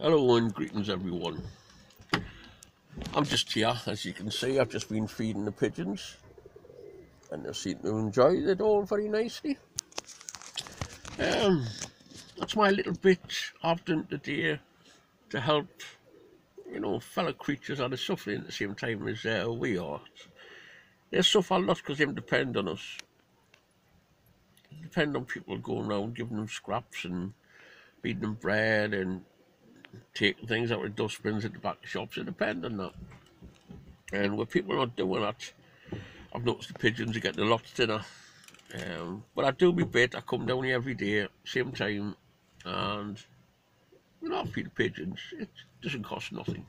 Hello and greetings everyone. I'm just here, as you can see, I've just been feeding the pigeons and they seem to enjoy it all very nicely. Um, that's my little bit I've done today to help, you know, fellow creatures that are suffering at the same time as uh, we are. They suffer a lot because they depend on us. They depend on people going around giving them scraps and feeding them bread and taking things out of dustbins at the back of shops. They depend on that. And when people are not doing that, I've noticed the pigeons are getting a lot thinner. Um, but I do my bit. I come down here every day, same time, and you know, I feed the pigeons. It doesn't cost nothing.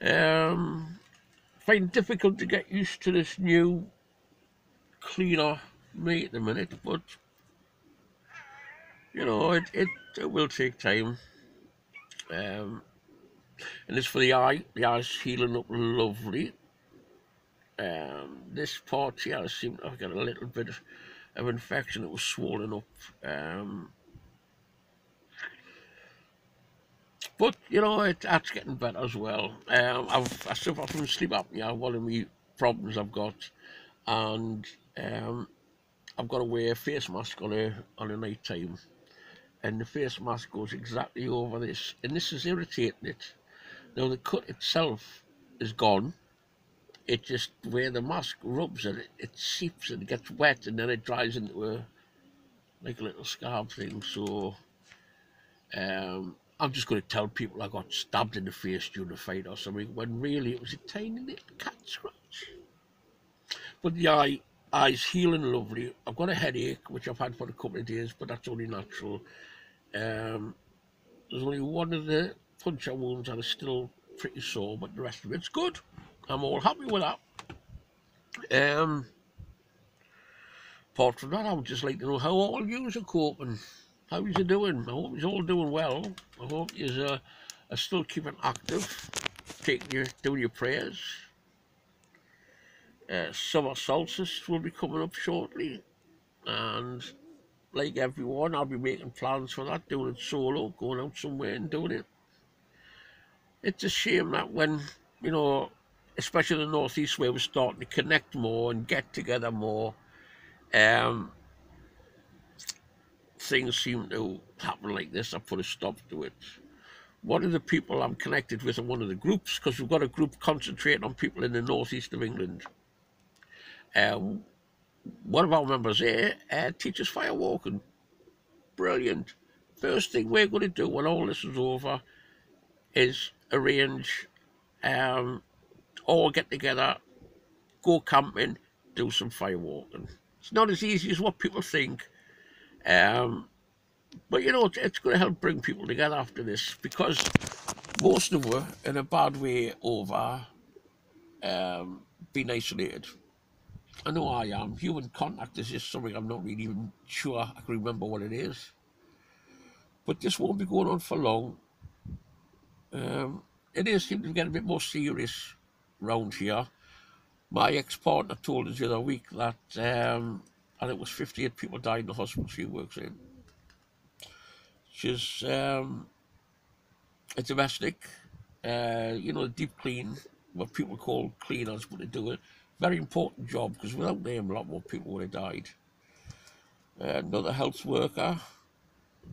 Um, find it difficult to get used to this new cleaner me at the minute, but you know, it, it, it will take time. Um, and as for the eye, the eye's healing up lovely. Um, this part here I seem have got a little bit of, of infection that was swollen up. Um, but you know, it, that's getting better as well. Um, I've I suffer from sleep apnea, one of my problems I've got, and um, I've got to wear a face mask on a on a night time and the face mask goes exactly over this and this is irritating it. Now the cut itself is gone. It just where the mask rubs it it seeps and gets wet and then it dries into a like a little scarf thing so um I'm just going to tell people I got stabbed in the face during a fight or something when really it was a tiny little cat scratch. But eye eyes healing lovely. I've got a headache, which I've had for a couple of days, but that's only natural. Um, there's only one of the puncture wounds that is still pretty sore, but the rest of it's good. I'm all happy with that. Um, apart from that, I would just like to know how all you are coping. How you doing? I hope you're all doing well. I hope you are still keeping active, taking your, doing your prayers. Uh, summer solstice will be coming up shortly, and like everyone, I'll be making plans for that, doing it solo, going out somewhere and doing it. It's a shame that when, you know, especially the Northeast where we're starting to connect more and get together more, um, things seem to happen like this. I put a stop to it. One of the people I'm connected with in one of the groups, because we've got a group concentrating on people in the northeast of England. One of our members here teaches fire walking. Brilliant. First thing we're going to do when all this is over is arrange, um, all get together, go camping, do some fire walking. It's not as easy as what people think. Um, but you know, it's, it's going to help bring people together after this because most of them were in a bad way over um, being isolated. I know I am. Human contact is just something I'm not really even sure I can remember what it is. But this won't be going on for long. Um, it is seeming to get a bit more serious round here. My ex-partner told us the other week that um, think it was 58 people died in the hospital she works in. She's um, a domestic, uh, you know, deep clean, what people call cleaners, but they do it very important job because without them, a lot more people would have died. Uh, another health worker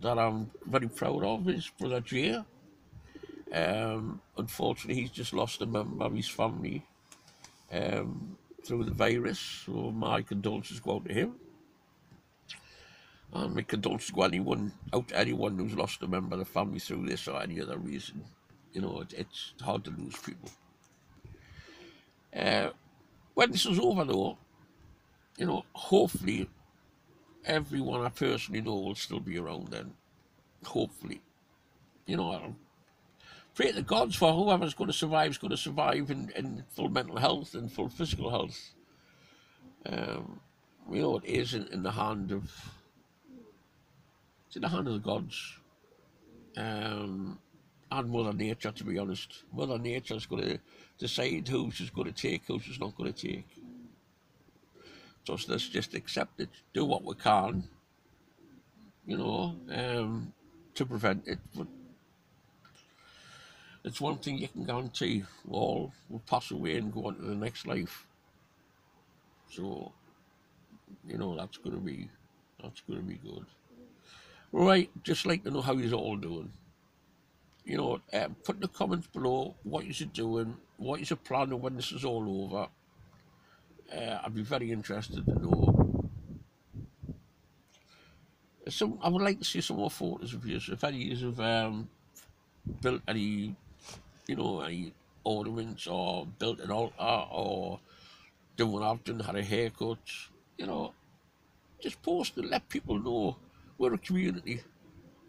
that I'm very proud of is Brother Jay. Um, unfortunately, he's just lost a member of his family um, through the virus, so my condolences go out to him. And my condolences go anyone, out to anyone who's lost a member of the family through this or any other reason. You know, it, it's hard to lose people. Uh, when this is over, though, you know, hopefully everyone I personally know will still be around then. Hopefully. You know, I'll pray to gods for whoever's going to survive is going to survive in, in full mental health and full physical health. Um, you know, it is in, in the hand of, it's in the hand of the gods. Um, and Mother Nature, to be honest. Mother Nature's going to decide who she's going to take, who she's not going to take. So let's just accept it, do what we can, you know, um, to prevent it. But it's one thing you can guarantee: all will pass away and go on to the next life. So, you know, that's going to be that's going to be good. Right, just like to know how you're all doing. You know, um, put in the comments below what you're doing, what you're planning when this is all over. Uh, I'd be very interested to know. So I would like to see some more photos of you. If any of you have um, built any, you know, any ornaments or built an altar or done what I've done, had a haircut, you know, just post and let people know we're a community.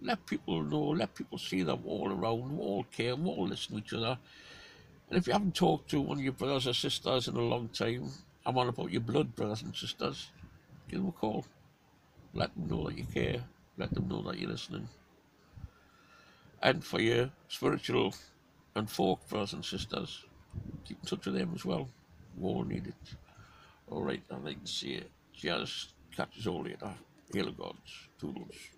Let people know, let people see them all around, we all care, we all listen to each other. And if you haven't talked to one of your brothers or sisters in a long time, I'm on about your blood brothers and sisters, give them a call. Let them know that you care. Let them know that you're listening. And for your spiritual and folk brothers and sisters, keep in touch with them as well. We all need it. All right, I'd like to see it. Cheers. Catch us all later. Hail of gods. Toodles.